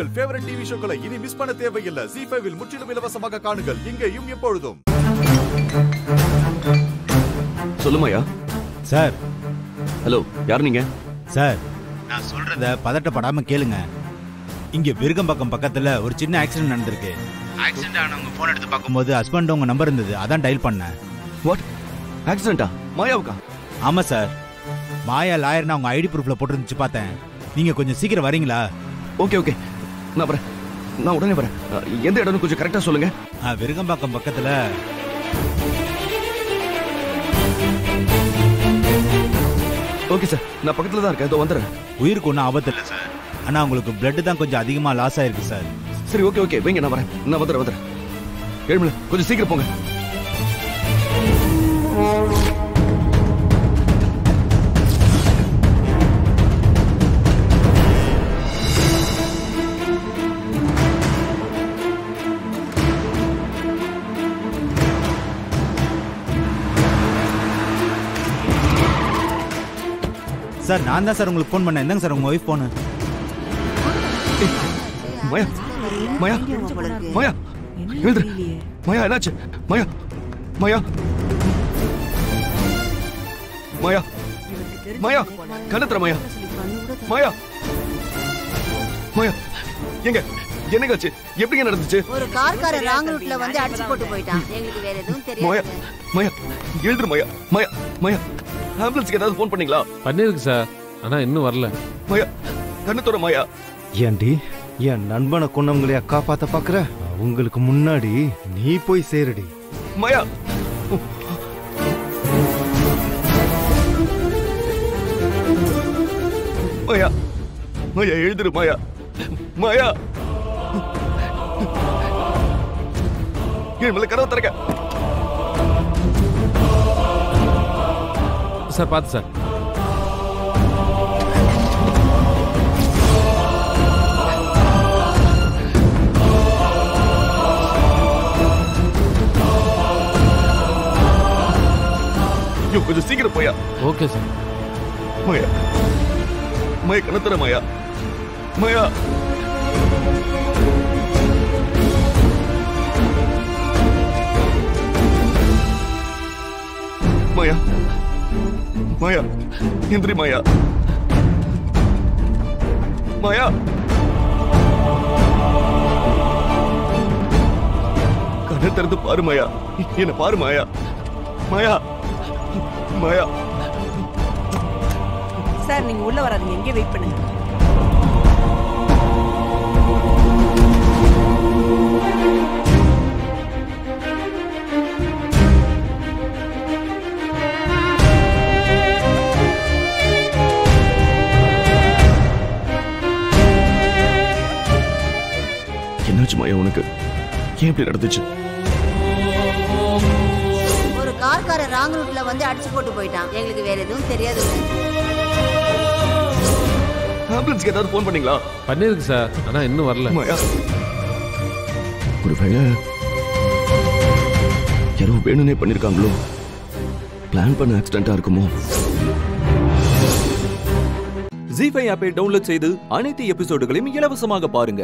உங்கள் favourite TV ஷோக்களை இனி miss பண்ண தேவையில்லை. ஜி ஃபைவில் முற்றிலும் இலவசமாக காணுங்கள். இங்கேயும் எப்பொழுதும். சொல்லுமாயா சார். ஹலோ யார் நீங்க? சார். நான் சொல்றத பதட்டப்படாம கேளுங்க. இங்க விருகம்பாக்கம் பக்கத்துல ஒரு சின்ன ஆக்சிடென்ட் நடந்திருக்கு. ஆக்சிடென்ட் ஆனவங்க போன் எடுத்து பார்க்கும்போது ஹஸ்பண்ட் உங்க நம்பர் இருந்தது. அதான் டயல் பண்ணேன் வாட் ஆக்சிடென்ட்டா மாயாவுக்கா? ஆமா சார். மாயா லாயர்னு அவங்க ஐடி ப்ரூஃப்ல போட்டுருந்துச்சு பார்த்தேன். நீங்க கொஞ்சம் சீக்கிரம் வரீங்களா? ஓகே ஓகே நான் வரேன். நான் உடனே வரேன். எந்த இடம்னு கொஞ்சம் கரெக்டா சொல்லுங்க. விருகம்பாக்கம் பக்கத்துல. ஓகே சார் நான் பக்கத்துல தான் இருக்கேன். இதோ வந்துடுறேன். உயிருக்கு ஒன்றும் ஆபத்து இல்லை சார் ஆனா உங்களுக்கு பிளட் தான் கொஞ்சம் அதிகமா லாஸ் ஆயிருக்கு சார் சரி ஓகே ஓகே வைங்க நான் வரேன். நான் வந்துடுறேன் வந்துடுறேன். எழுமல கொஞ்சம் சீக்கிரம் போங்க. சார் நான் தான் சார் உங்களுக்கு ஃபோன் பண்ணேன். என்னங்க சார் உங்க ஒய்ஃப் ஃபோனு மாயா மாயா மாயா மாயா என்னாச்சு? மாயா மாயா. மாயா மாயா கண்ணத்துற மாயா. மாயா மாயா எங்க? என்னங்க ஆச்சு எப்படிங்க நடந்துச்சு? ஒரு கார்காரன் ராங் ரூட்ல வந்து அடிச்சு போட்டு போயிட்டான். எங்களுக்கு வேற எதுவும் மாயா தெரியாது. மாயா எழுதுரு மாயா மாயா மாயா. ஆம்புலன்ஸ்க்கு ஏதாவது ஃபோன் பண்ணீங்களா? பண்ணிருக்கு சார். ஆனா இன்னும் வரல. மாயா கண்ணத்துற மாயா. ஏண்டி என் நண்பனை கொண்டவங்களையா காப்பாத்த பாக்குற? அவங்களுக்கு முன்னாடி நீ போய் சேருடி. மாயா. மாயா மாயா எழுதுரு மாயா. மாயா. என் மேல கதவை திறக்க. சார் பார்த்து சார். ஐயோ கொஞ்சம் சீக்கிரம் போயா ஓகே சார். மாயா மாயா கணத்தர மாயா மாயா மாயா மாயா. எந்திரி மாயா. மாயா. கண்ணை திறந்து பாரு மாயா. என்ன பாரு மாயா. மாயா. மாயா. சார் நீங்க உள்ள வராதீங்க. எங்கே வெயிட் பண்ணுங்க. மாயா உனக்கு ஏன் இப்படி நடந்துச்சு? ஒரு கார்காரன் ராங் ரூட்ல வந்து அடிச்சு போட்டு போயிட்டான். எங்களுக்கு வேற எதுவும் தெரியாது. ஆம்புலன்ஸ்க்கு ஏதாவது ஃபோன் பண்ணீங்களா? பண்ணிருக்கு சார். ஆனா இன்னும் வரல. மாயா ஒருவேளை யாரோ வேணும்னே பண்ணிருக்காங்களோ? பிளான் பண்ண ஆக்சிடென்டா இருக்குமோ? ஜி ஃபைவ் ஆப்பை டவுன்லோட் செய்து அனைத்து எபிசோடுகளையும் இலவசமாக பாருங்க.